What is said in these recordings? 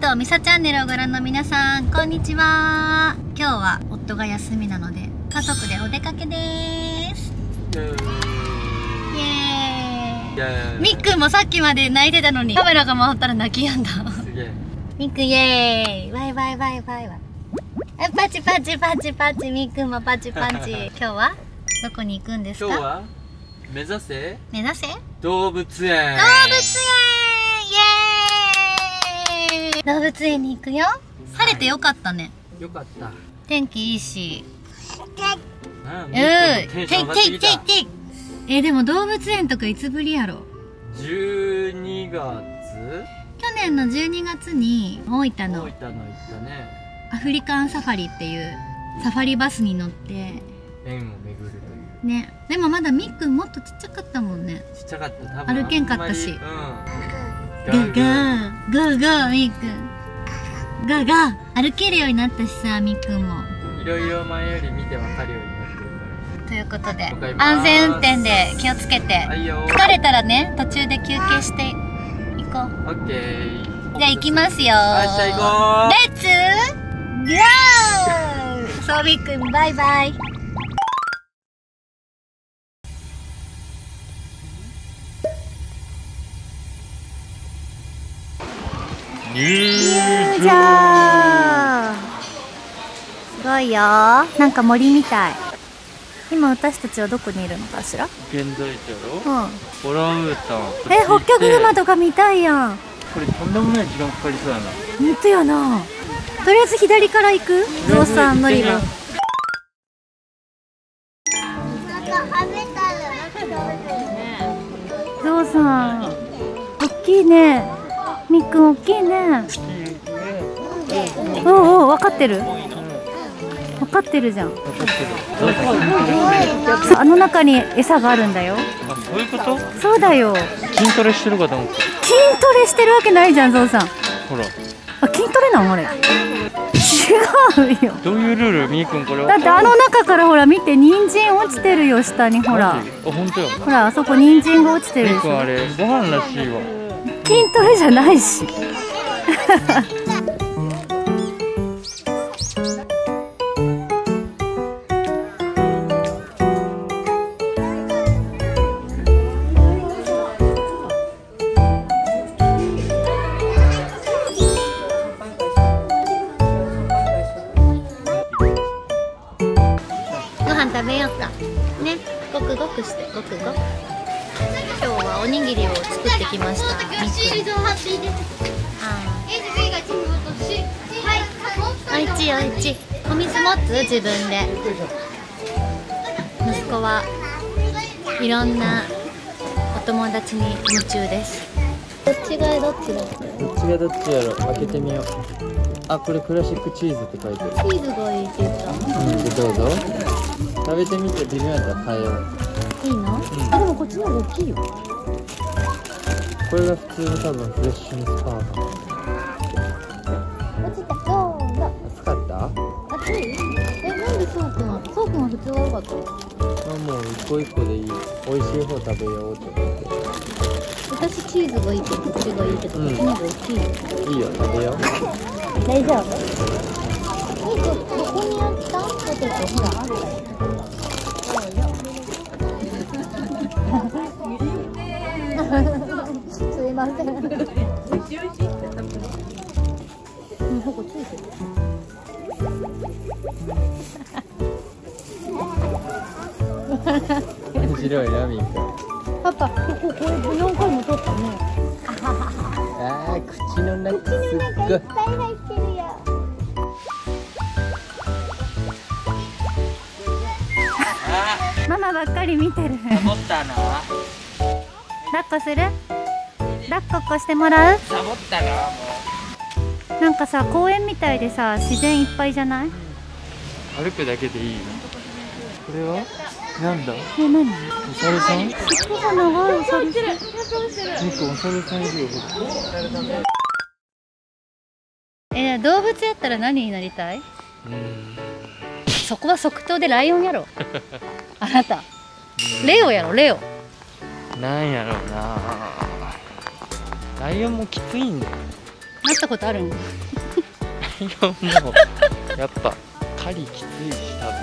とみさチャンネルをご覧の皆さんこんにちは。今日は夫が休みなので家族でお出かけです。イエーイ。みっくんもさっきまで泣いてたのにカメラが回ったら泣きやんだ。みっくんイエーイ。バイバイバイバイ。バイあパチパチパチパチ。みっくんもパチパチ。今日はどこに行くんですか？今日は目指せ？目指せ？動物園。動物園動物園に行くよ。晴れてよかったね。よかった。天気いいし。うんうんテンション上がってきた。ていえでも動物園とかいつぶりやろ？12月？去年の12月に大分大の分の行ったね。アフリカンサファリっていうサファリバスに乗って。園を巡るという。ね。でもまだみっくんもっとちっちゃかったもんね。ちっちゃかった多分。歩けんかったし。うんガーガーガーガーみっくんガーガー歩けるようになったしさみっくんも。いろいろ前より見てわかるようになってるかということで安全運転で気をつけて。らはいよ。疲れたらね途中で休憩して行こう。オッケー。じゃあ行きますよ。レッツゴー!そうみっくんバイバイ入じゃすごいよ。なんか森みたい。今私たちはどこにいるのかしら？現在地やろ？うん。オランウータン。えホッキョクグマとか見たいやん。これとんでもない時間かかりそうやな。本当やな。とりあえず左から行く？ゾウさん乗り場ゾウさん大きいねみっくん大きいね。おうおう分かってる。分かってるじゃん。あの中に餌があるんだよ。あそういうこと？そうだよ。筋トレしてるかと思った筋トレしてるわけないじゃんゾウさん。ほら。あ筋トレなんあれ。違うよ。どういうルール？みーくんこれだってあの中からほら見て人参落ちてるよ下にほら。あ本当や。ほらあそこ人参が落ちてるでしょ。みーくんあれご飯らしいわ筋トレじゃないし。ご飯食べようか。ね。ごくごくしてごくごく。今日はおにぎりを作ってきました。あいちい。おい。ちいお水持つ自分で。息子はいろんなお友達に夢中です。どっちがどっちだチどっちがどっちやろ？開けてみよう。あこれクラシックチーズって書いてある。ーズがいいって言った。うんでどうぞ。食べてみて微妙やったら変えよういいの、あでもこっちの方が大きいよ。これが普通の多分フレッシュネスパーか落ちた。どうぞ暑かった？熱い。えなんでそうくんそうくんは普通が良かった？あもう一個一個でいい。美味しい方食べようって思って私チーズがいいけどこっちがいいけど、うんこっちの方が大きい。よいいよ。食べよう。大丈夫？ミークどこにあった？ポテトほらあったよすいませんうんここついてる面白いなみーくんパパこここれ4回も取ったねあー口の中すっごいいっぱい入ってるよママばっかり見てるサボったな抱っこする抱っこっこしてもらう？サボったなもなんかさ公園みたいでさ自然いっぱいじゃない？う歩くだけでいい？よこれは？なんだ？え何？お猿さん？尻尾が長いお猿さん。くんお猿さんいるよえ動物やったら何になりたい？うん。そこは即答でライオンやろ。あなた。レオやろレオ。なんやろうなライオンもきついんだよ。なったことあるん？ライオンもやっぱ狩りきついし多分。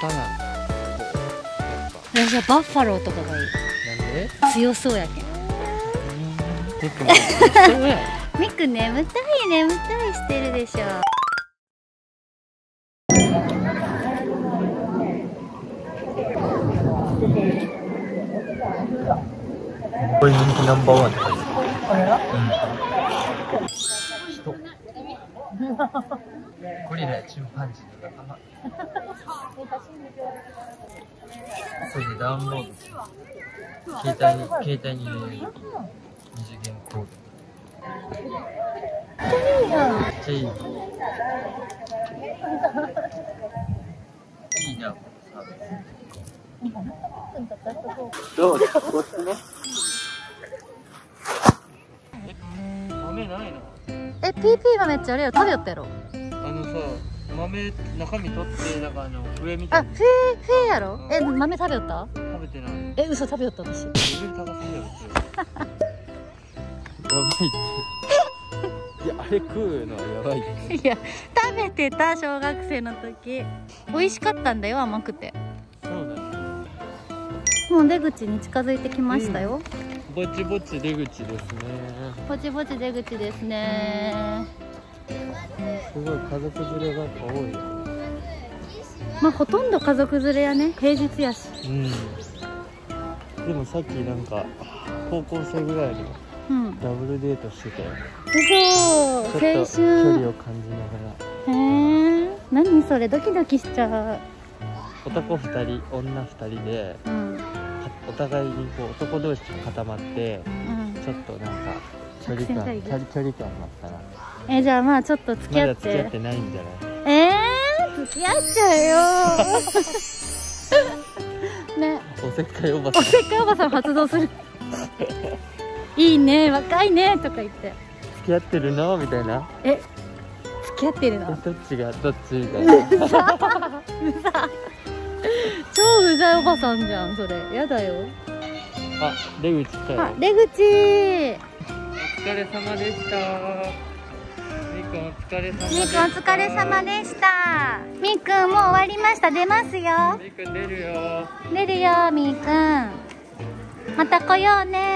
刀こうやっぱ私はバッファローとかがいい。なんで？強そうやけん。でもそうや。みっくん眠たい眠たいしてるでしょこれ人気ナンバーワンって書いてこれはある人ゴリラやチンパンジーとかそれでダウンロード。携帯に携帯に入れる二次元コード。めっちゃいいいいな。このサービスどうですピーピー豆めっちゃあれよ食べよったやろ。あのさ豆中身取ってなんかあの上みたいなあフェーフェーやろ？え豆食べよった？食べてない。え嘘食べよった私。レベル高すぎやろ。やばいって。いやあれ食うのはやばいって。いや食べてた小学生の時。美味しかったんだよ甘くて。そうだねもう出口に近づいてきましたよ、ぼちぼち出口ですね。ぼちぼち出口ですね。すごい家族連れが多い。よまあほとんど家族連れやね。平日やし。うん。でもさっきなんか高校生ぐらいのうん。ダブルデートしてたよ嘘。青ちょっと距離春を感じながら。へえ何それ？ドキドキしちゃ男2人女2人でううん。かお互いにこう男同士固まってうん。ちょっとなんか距離感距離距離感があったなえじゃあまあちょっと付きまだ合って。付き合ってないんじゃない？えー、付き合っちゃうよ。ね。おせっかいおばさん。おせっかいおばさん発動する。いいね若いねとか言って。付き合ってるの？みたいな。え付き合ってるえの？どっちがどっちみたいなうざ 超うざいおばさんじゃんそれ。やだよ。あ出口来たよ。あ出口。お疲れ様でした。みーくんお疲れ様でみーくんお疲れ様でした。みーくんもう終わりました。出ますよ。みーくん出るよ。出るよみーくん。また来ようね